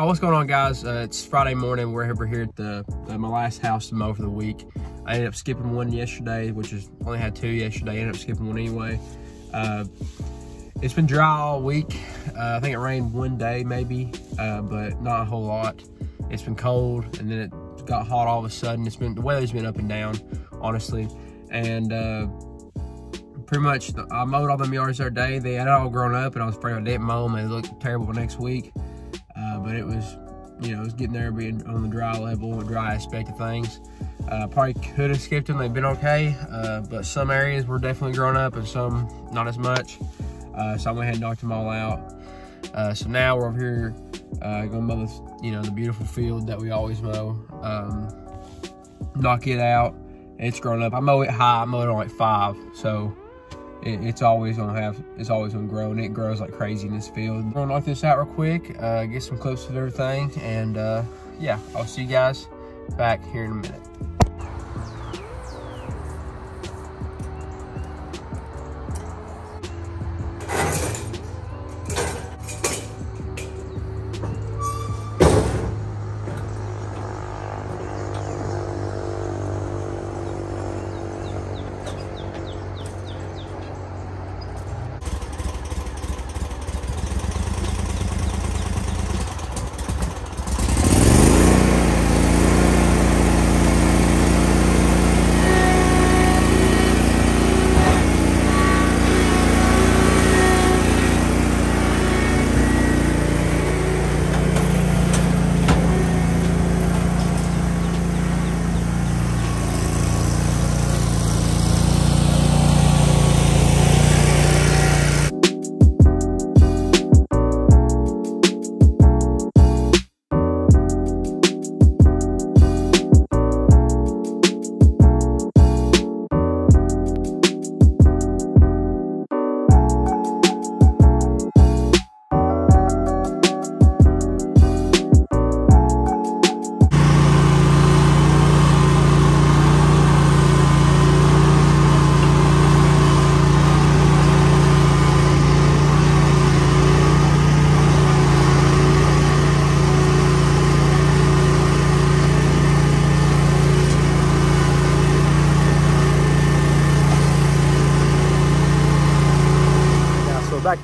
Oh, what's going on, guys? Uh, it's Friday morning. We're over here at the uh, my last house to mow for the week. I ended up skipping one yesterday, which is only had two yesterday. I ended up skipping one anyway. Uh, it's been dry all week. Uh, I think it rained one day maybe, uh, but not a whole lot. It's been cold, and then it got hot all of a sudden. It's been the weather's been up and down, honestly, and uh, pretty much I mowed all them yards that day. They had all grown up, and I was afraid I didn't mow them. They looked terrible next week. But it was, you know, it was getting there, being on the dry level, dry aspect of things. Uh, probably could have skipped them; they've been okay. Uh, but some areas were definitely grown up, and some not as much. Uh, so I went ahead and knocked them all out. Uh, so now we're over here uh, gonna mow this, you know, the beautiful field that we always mow. Um, knock it out. It's grown up. I mow it high. I mow it on like five, so it, it's always gonna have, it's always gonna grow, and it grows like crazy in this field. I'm gonna knock this out real quick, uh, get some clips of everything, and uh, yeah, I'll see you guys back here in a minute.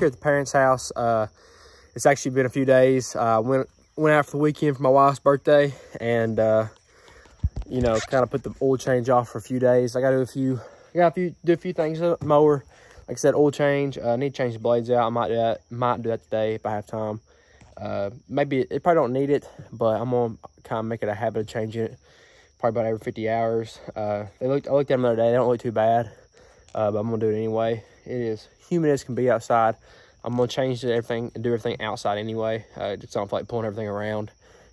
Here at the parents' house, uh, it's actually been a few days. I uh, went went out for the weekend for my wife's birthday, and uh, you know, kind of put the oil change off for a few days. I got to do a few, I got few, do a few things mower. Like I said, oil change. I uh, need to change the blades out. I might do that. Might do that today if I have time. Uh, maybe it, it probably don't need it, but I'm gonna kind of make it a habit of changing it. Probably about every 50 hours. Uh, they looked. I looked at them the other day. They don't look too bad, uh, but I'm gonna do it anyway. It is humid as can be outside. I'm gonna change everything and do everything outside anyway. Uh, just don't feel like pulling everything around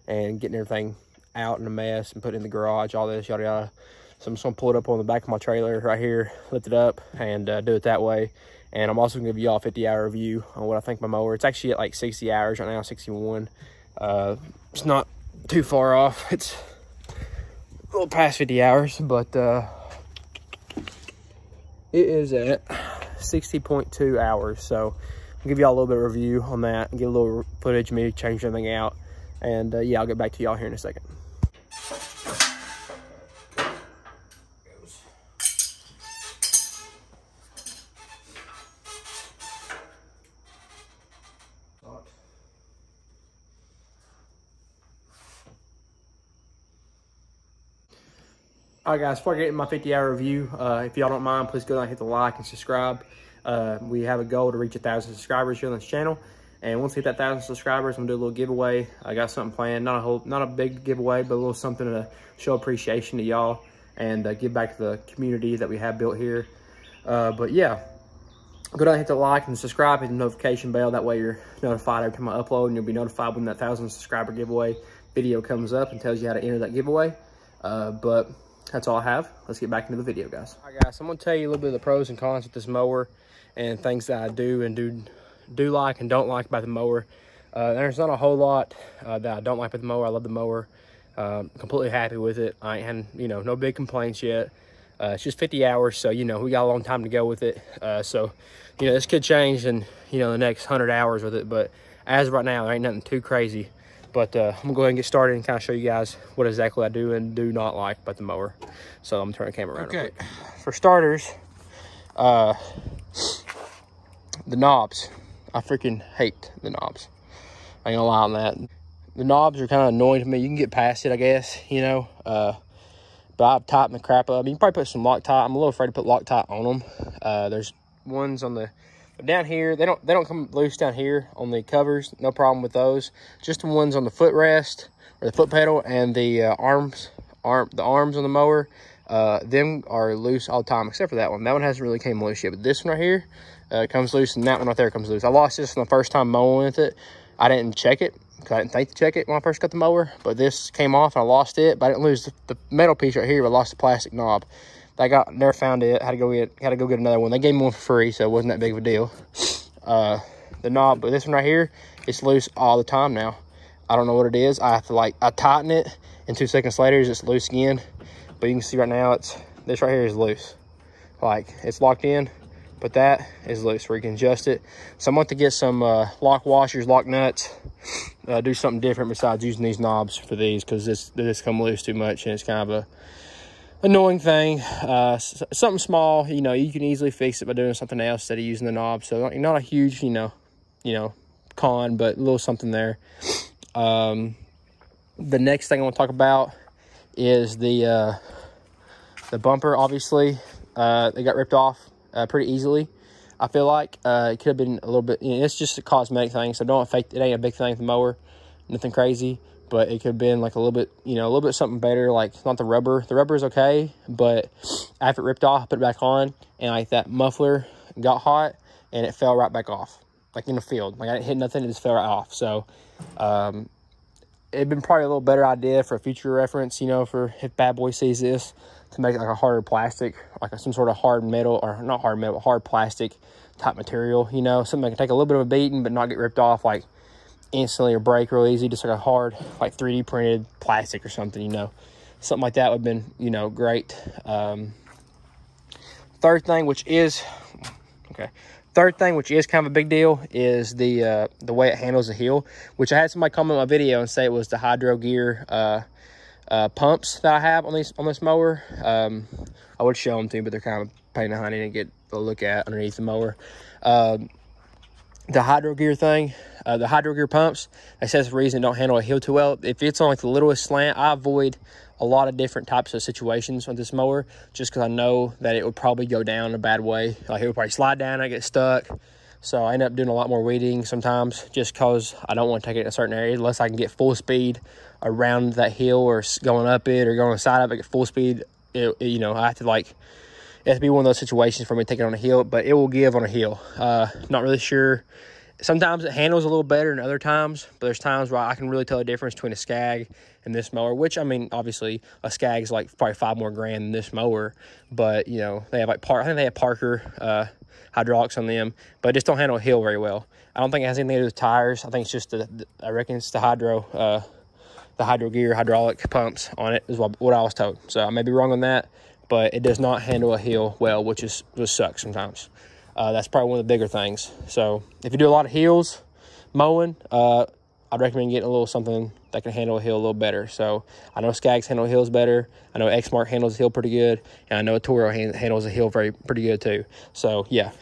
and getting everything out in a mess and put it in the garage, all this yada yada. So I'm just gonna pull it up on the back of my trailer right here, lift it up, and uh, do it that way. And I'm also gonna give you all a 50 hour review on what I think my mower. It's actually at like 60 hours right now, 61. Uh, it's not too far off. It's a little past 50 hours, but uh, it is at 60.2 hours. So I'll give y'all a little bit of review on that and get a little footage me change something out. And uh, yeah, I'll get back to y'all here in a second. All right, guys, before I get my 50 hour review, uh, if y'all don't mind, please go down and hit the like and subscribe. Uh, we have a goal to reach a thousand subscribers here on this channel. And once we hit that thousand subscribers, I'm gonna do a little giveaway. I got something planned, not a whole, not a big giveaway, but a little something to show appreciation to y'all and uh, give back to the community that we have built here. Uh, but yeah, go down and hit the like and subscribe, hit the notification bell. That way you're notified every time I upload and you'll be notified when that thousand subscriber giveaway video comes up and tells you how to enter that giveaway. Uh, but that's all I have. Let's get back into the video, guys. All right, guys, I'm gonna tell you a little bit of the pros and cons with this mower and things that I do and do do like and don't like about the mower. Uh, there's not a whole lot uh, that I don't like about the mower. I love the mower. Um, completely happy with it. I ain't had, you know, no big complaints yet. Uh, it's just 50 hours, so, you know, we got a long time to go with it. Uh, so, you know, this could change in, you know, the next 100 hours with it. But as right now, there ain't nothing too crazy But uh, I'm gonna go ahead and get started and kind of show you guys what exactly I do and do not like about the mower. So I'm turning the camera around. Okay. For starters, uh, the knobs. I freaking hate the knobs. I ain't gonna lie on that. The knobs are kind of annoying to me. You can get past it, I guess, you know. Uh, but I've tightened the crap up. You can probably put some Loctite. I'm a little afraid to put Loctite on them. Uh, there's ones on the down here. They don't they don't come loose down here on the covers. No problem with those. Just the ones on the footrest or the foot pedal and the uh, arms arm the arms on the mower. Uh, them are loose all the time except for that one. That one hasn't really came loose yet. But this one right here uh, comes loose and that one right there comes loose. I lost this the first time mowing with it. I didn't check it because I didn't think to check it when I first got the mower. But this came off and I lost it. But I didn't lose the, the metal piece right here. But I lost the plastic knob. I got never found it. Had to go get had to go get another one. They gave me one for free, so it wasn't that big of a deal. Uh, the knob, but this one right here, it's loose all the time now. I don't know what it is. I have to like I tighten it, and two seconds later, it's loose again. But you can see right now, it's this right here is loose. Like it's locked in, but that is loose where you can adjust it. So I'm going to get some uh, lock washers, lock nuts, uh, do something different besides using these knobs for these because this this come loose too much and it's kind of a annoying thing. Uh, something small, you know, you can easily fix it by doing something else instead of using the knob. So not a huge, you know, you know, con, but a little something there. Um, the next thing I want to talk about is the uh, the bumper. Obviously, uh, they got ripped off uh, pretty easily. I feel like uh, it could have been a little bit. You know, it's just a cosmetic thing, so don't affect. It ain't a big thing with the mower, nothing crazy but it could have been like a little bit, you know, a little bit something better. Like not the rubber. The rubber is okay, but after it ripped off, put it back on, and like that muffler got hot, and it fell right back off, like in the field. Like I didn't hit nothing, it just fell right off. So, um, it'd been probably a little better idea for a future reference, you know, for if Bad Boy sees this, to make it like a harder plastic, like some sort of hard metal, or not hard metal, hard plastic type material, you know, something that can take a little bit of a beating but not get ripped off like instantly or break real easy, just like a hard, like 3D printed plastic or something, you know. Something like that would have been, you know, great. Um, third thing, which is, okay, third thing, which is kind of a big deal, is the uh, the way it handles the heel, which I had somebody comment on my video and say it was the Hydro Gear uh, uh, pumps that I have on this on this mower. Um, I would show them to you, but they're kind of pain in the honey to get a look at underneath the mower. Um, the hydro gear thing, uh, the hydro gear pumps, that says the reason don't handle a hill too well. If it's on like the littlest slant, I avoid a lot of different types of situations with this mower just because I know that it would probably go down a bad way. Like it would probably slide down, I get stuck. So I end up doing a lot more weeding sometimes just because I don't want to take it in a certain area unless I can get full speed around that hill or going up it or going side of it, get full speed. It, it, you know, I have to like it has to be one of those situations for me it on a hill, but it will give on a hill. Uh, not really sure. Sometimes it handles a little better than other times, but there's times where I can really tell the difference between a Scag and this mower, which, I mean, obviously a Scag is like probably five more grand than this mower, but, you know, they have like, Par I think they have Parker uh, hydraulics on them, but just don't handle a hill very well. I don't think it has anything to do with tires. I think it's just, the, the I reckon it's the hydro, uh, the hydro gear hydraulic pumps on it is what, what I was told. So I may be wrong on that but it does not handle a hill well, which is which sucks sometimes. Uh, that's probably one of the bigger things. So if you do a lot of hills mowing, uh, I'd recommend getting a little something that can handle a hill a little better. So I know Scags handle hills better. I know Exmark handles a hill pretty good, and I know Toro handles a hill very pretty good too. So yeah.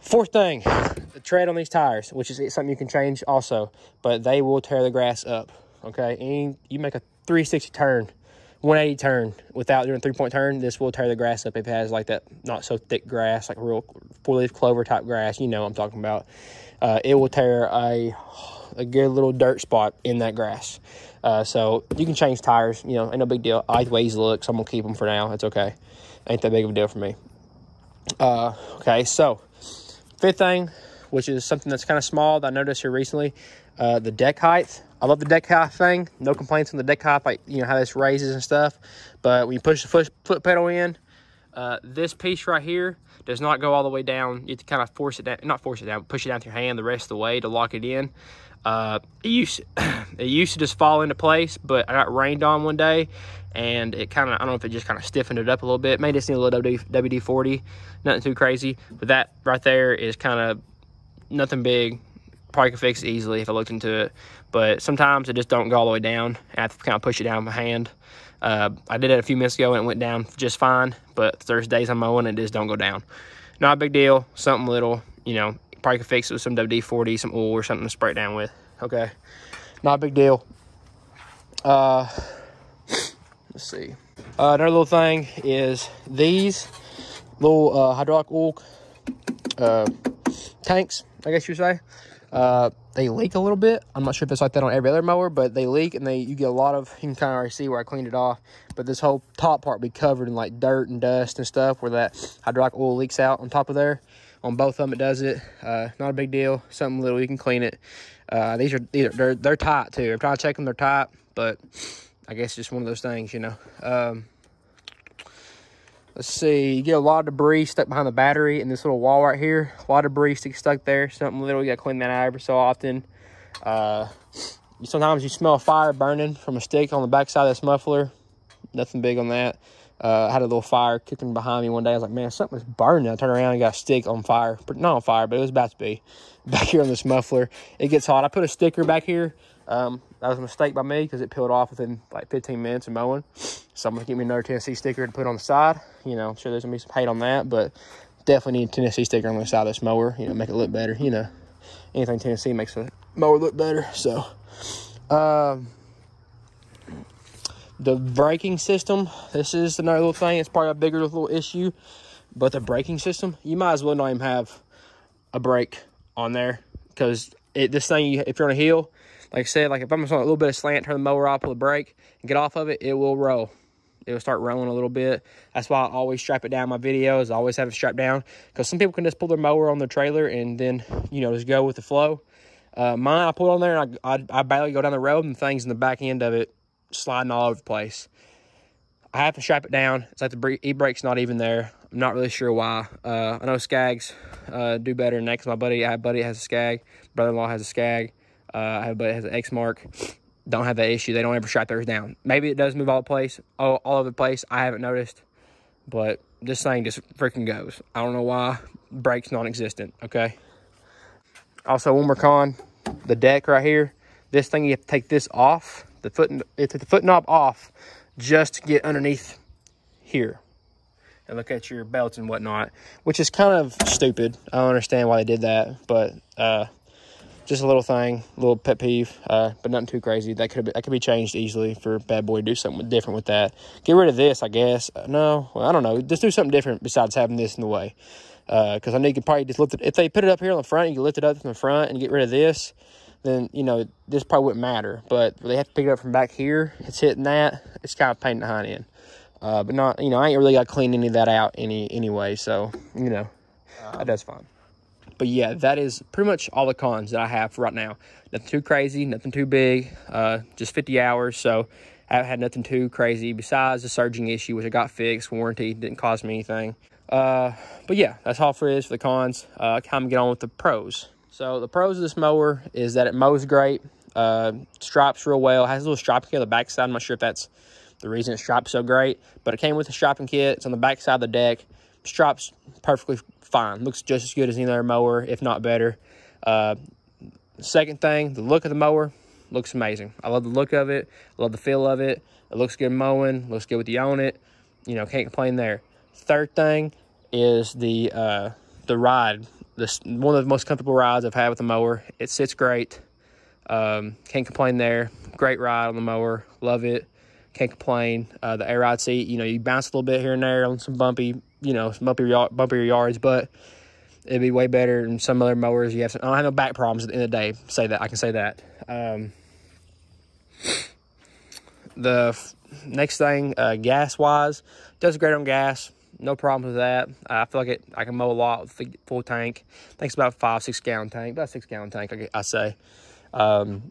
Fourth thing, the tread on these tires, which is something you can change also, but they will tear the grass up. Okay, and you make a 360 turn 180 turn without doing a three point turn, this will tear the grass up if it has like that not so thick grass, like real four leaf clover type grass. You know I'm talking about. Uh, it will tear a a good little dirt spot in that grass. Uh, so you can change tires. You know, ain't no big deal. I like the way these look, so I'm gonna keep them for now. It's okay. Ain't that big of a deal for me. Uh, okay, so fifth thing, which is something that's kind of small that I noticed here recently, uh, the deck height. I love the deck height thing. No complaints on the deck height, like, you know, how this raises and stuff. But when you push the foot, foot pedal in, uh, this piece right here does not go all the way down. You have to kind of force it down, not force it down, push it down with your hand the rest of the way to lock it in. Uh, it, used, it used to just fall into place, but I got rained on one day and it kind of, I don't know if it just kind of stiffened it up a little bit. Maybe just need a little WD-40, nothing too crazy. But that right there is kind of nothing big probably could fix it easily if I looked into it. But sometimes it just don't go all the way down. I have to kind of push it down with my hand. Uh, I did it a few minutes ago and it went down just fine. But there's days I'm mowing and it just don't go down. Not a big deal. Something little, you know, probably could fix it with some WD-40, some oil or something to spray it down with. Okay. Not a big deal. Uh, let's see. Uh, another little thing is these little uh, hydraulic oil uh, tanks, I guess you say. Uh, they leak a little bit. I'm not sure if it's like that on every other mower, but they leak and they you get a lot of. You can kind of already see where I cleaned it off, but this whole top part be covered in like dirt and dust and stuff where that hydraulic oil leaks out on top of there. On both of them, it does it. Uh, not a big deal. Something little you can clean it. Uh, these are these are they're they're tight too. I'm trying to check them. They're tight, but I guess just one of those things, you know. Um, let's see, you get a lot of debris stuck behind the battery in this little wall right here. A lot of debris stuck there. Something little, you gotta clean that out every so often. Uh, sometimes you smell fire burning from a stick on the back side of this muffler. Nothing big on that. Uh, I had a little fire cooking behind me one day. I was like, man, something's burning. I turned around and got a stick on fire. Not on fire, but it was about to be back here on this muffler. It gets hot. I put a sticker back here um, that was a mistake by me because it peeled off within like 15 minutes of mowing. So I'm to get me another Tennessee sticker to put on the side. You know, I'm sure there's to be some hate on that, but definitely need a Tennessee sticker on the side of this mower, you know, make it look better. You know, anything Tennessee makes a mower look better. So, um, the braking system, this is another little thing. It's probably a bigger little issue, but the braking system, you might as well not even have a brake on there because this thing, if you're on a hill, like I said, like if I'm just on a little bit of slant, turn the mower off, pull the brake, and get off of it, it will roll. It will start rolling a little bit. That's why I always strap it down my videos. I always have it strapped down because some people can just pull their mower on their trailer and then, you know, just go with the flow. Uh, mine, I pull it on there and I, I, I barely go down the road and things in the back end of it sliding all over the place. I have to strap it down. It's like the e-brake's not even there. I'm not really sure why. Uh, I know Scags uh, do better than that because my buddy, I buddy has a Scag, Brother-in-law has a Scag. Uh, I have buddy has an Exmark. Don't have that issue. They don't ever strap theirs down. Maybe it does move all the place, all, all over the place. I haven't noticed, but this thing just freaking goes. I don't know why. Brakes non-existent. Okay. Also, one more con: the deck right here. This thing you have to take this off. The foot, it's the foot knob off, just to get underneath here and look at your belts and whatnot, which is kind of stupid. I don't understand why they did that, but uh, just a little thing, a little pet peeve, uh, but nothing too crazy. That could that could be changed easily for Bad Boy to do something different with that. Get rid of this, I guess. Uh, no, well, I don't know. Just do something different besides having this in the way. Because uh, I know you could probably just lift it. If they put it up here on the front, you can lift it up from the front and get rid of this. Then you know this probably wouldn't matter. But they have to pick it up from back here. It's hitting that. It's kind of pain in the hind end. Uh, but not, you know, I ain't really got to clean any of that out any anyway. So you know, um, that's fine. But yeah, that is pretty much all the cons that I have right now. Nothing too crazy, nothing too big, uh, just 50 hours. So I haven't had nothing too crazy besides the surging issue, which I got fixed, warranty, didn't cost me anything. Uh, but yeah, that's all for it is for the cons. Uh, time to get on with the pros. So the pros of this mower is that it mows great, uh, stripes real well, has a little striping kit on the backside. I'm not sure if that's the reason it stripes so great, but it came with a striping kit. It's on the backside of the deck. Stripes perfectly fine. Looks just as good as any other mower, if not better. Uh, second thing, the look of the mower looks amazing. I love the look of it. I love the feel of it. It looks good mowing. Looks good with you on it. You know, can't complain there. Third thing is the uh, the ride. This one of the most comfortable rides I've had with the mower. It sits great. Um, can't complain there. Great ride on the mower. Love it. Can't complain. Uh, the air ride seat, you know, you bounce a little bit here and there on some bumpy you know, some bumpier, bumpier yards, but it'd be way better than some other mowers. You have some, I don't have no back problems at the end of the day. Say that. I can say that. Um, the next thing, uh, gas-wise, does great on gas. No problems with that. I feel like it. I can mow a lot with the full tank. I think it's about five, six gallon tank. About six gallon tank, I, I say. Um,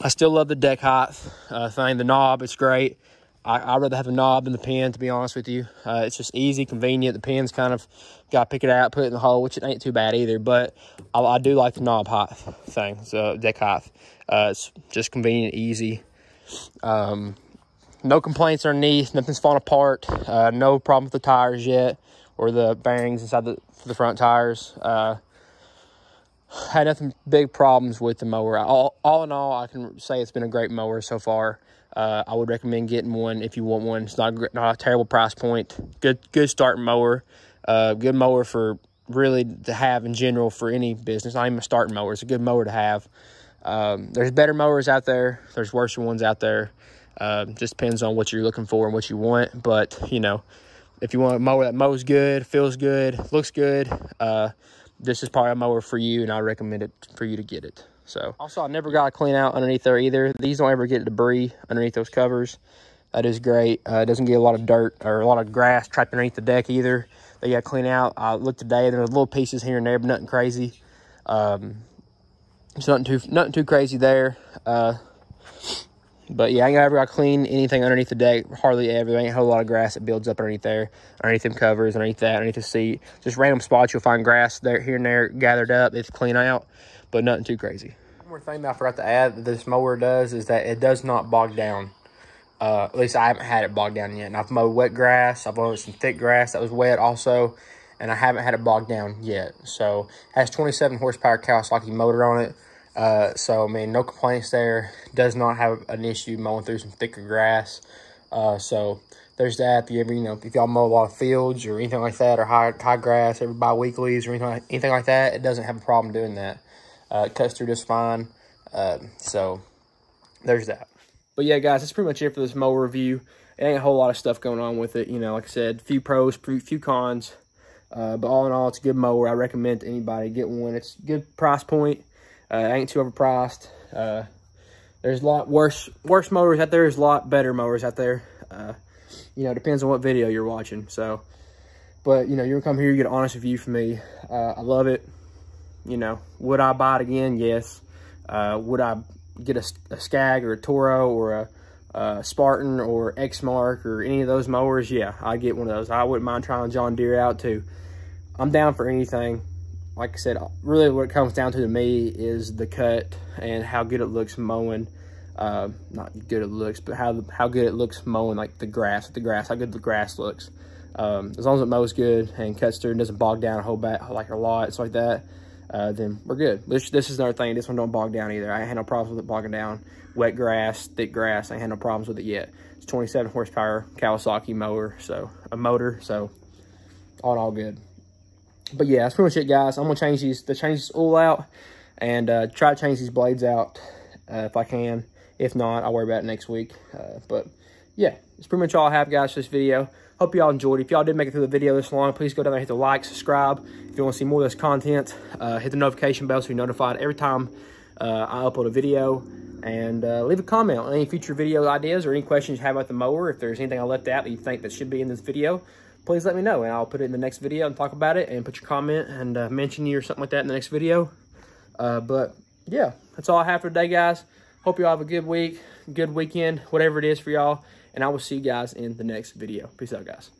I still love the deck height uh, thing. The knob, it's great. I, would rather have a knob than the pen, to be honest with you. Uh, it's just easy, convenient. The pen's kind of got to pick it out, put it in the hole, which it ain't too bad either. But I, I do like the knob height thing, so deck height. Uh, it's just convenient, easy. Um, no complaints underneath. Nothing's falling apart. Uh, no problem with the tires yet or the bearings inside the, the front tires. Had nothing big problems with the mower. All, all in all, I can say it's been a great mower so far. Uh, I would recommend getting one if you want one. It's not a, not a terrible price point. Good good starting mower. Uh, good mower for really to have in general for any business. Not even a starting mower. It's a good mower to have. Um, there's better mowers out there. There's worse ones out there. Uh, just depends on what you're looking for and what you want. But you know, if you want a mower that mows good, feels good, looks good, uh, this is probably a mower for you, and I recommend it for you to get it. So also, I never got to clean out underneath there either. These don't ever get debris underneath those covers. That is great. Uh, it doesn't get a lot of dirt or a lot of grass trapped underneath the deck either. They got clean out. I looked today. There little pieces here and there, but nothing crazy. Um, it's nothing too nothing too crazy there. Uh, but yeah, I ain't ever got clean anything underneath the deck. Hardly ever. There ain't a whole lot of grass that builds up underneath there, underneath them covers, underneath that, underneath the seat. Just random spots you'll find grass there, here and there gathered up. It's clean out, but nothing too crazy. One more thing that I forgot to add that this mower does is that it does not bog down. Uh, at least I haven't had it bogged down yet. And I've mowed wet grass. I've mowed some thick grass that was wet also. And I haven't had it bogged down yet. So, has 27 horsepower Kawasaki motor on it. Uh, so, I mean, no complaints there. Does not have an issue mowing through some thicker grass. Uh, so, there's that. If you ever, you know, if y'all mow a lot of fields or anything like that, or high, high grass every bi-weeklies or anything like, anything like that, it doesn't have a problem doing that. Uh, it cuts through just fine. Uh, so, there's that. But yeah, guys, that's pretty much it for this mower review. It ain't a whole lot of stuff going on with it. You know, like I said, few pros, few cons. Uh, but all in all, it's a good mower. I recommend to anybody get one. It's good price point. Uh, ain't too overpriced. Uh, there's a lot worse worse mowers out there. There's a lot better mowers out there. Uh, you know, depends on what video you're watching. So, but you know, gonna come here, you get an honest review from me. Uh, I love it. You know, would I buy it again? Yes. Uh, would I get a, a, Scag or a Toro or a, Spartan or Exmark or any of those mowers, yeah, I get one of those. I wouldn't mind trying John Deere out too. I'm down for anything. Like I said, really what it comes down to to me is the cut and how good it looks mowing. Uh, not good it looks, but how how good it looks mowing like the grass, the grass, how good the grass looks. Um, as long as it mows good and cuts through and doesn't bog down a whole bat like a lot, it's like that, uh, then we're good. This, this is another thing. This one don't bog down either. I had no problems with it bogging down. Wet grass, thick grass, I had no problems with it yet. It's 27 horsepower Kawasaki mower, so a motor, so all in all good but yeah, that's pretty much it, guys. I'm gonna change these, to change this out, and uh, try to change these blades out uh, if I can. If not, I'll worry about it next week. Uh, but yeah, that's pretty much all I have, guys, for this video. Hope y'all enjoyed. If y'all did make it through the video this long, please go down there, hit the like, subscribe. If you want to see more of this content, uh, hit the notification bell so you're notified every time uh, I upload a video. And uh, leave a comment on any future video ideas or any questions you have about the mower. If there's anything I left out that you think that should be in this video, please let me know and I'll put it in the next video and talk about it and put your comment and uh, mention you or something like that in the next video. Uh, but yeah, that's all I have for today, guys. Hope y'all have a good week, good weekend, whatever it is for y'all. And I will see you guys in the next video. Peace out, guys.